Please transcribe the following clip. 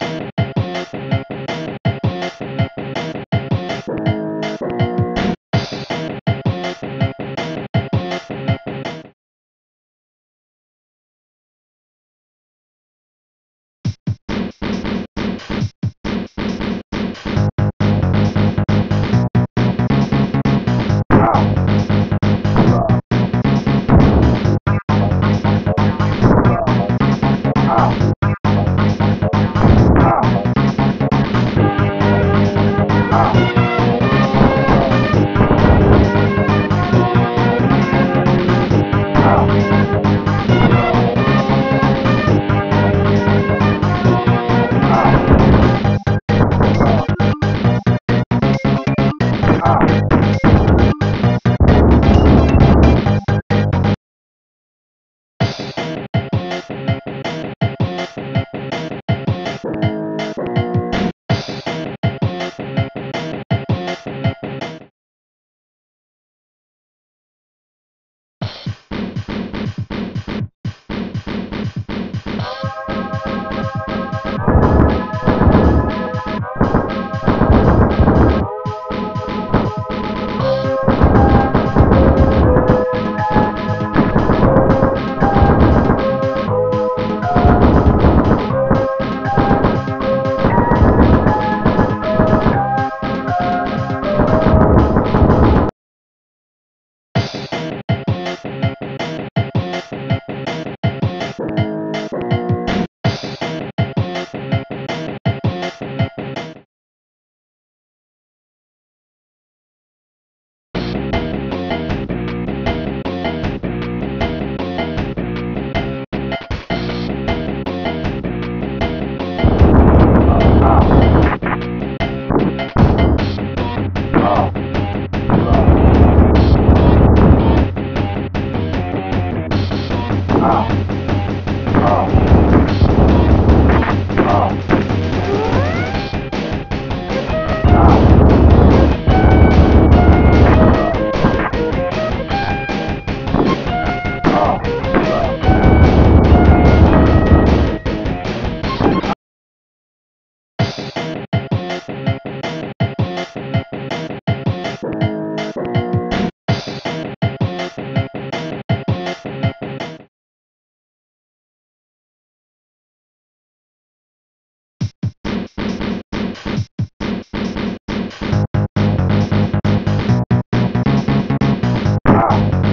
Bye. Wow!